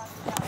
Yeah.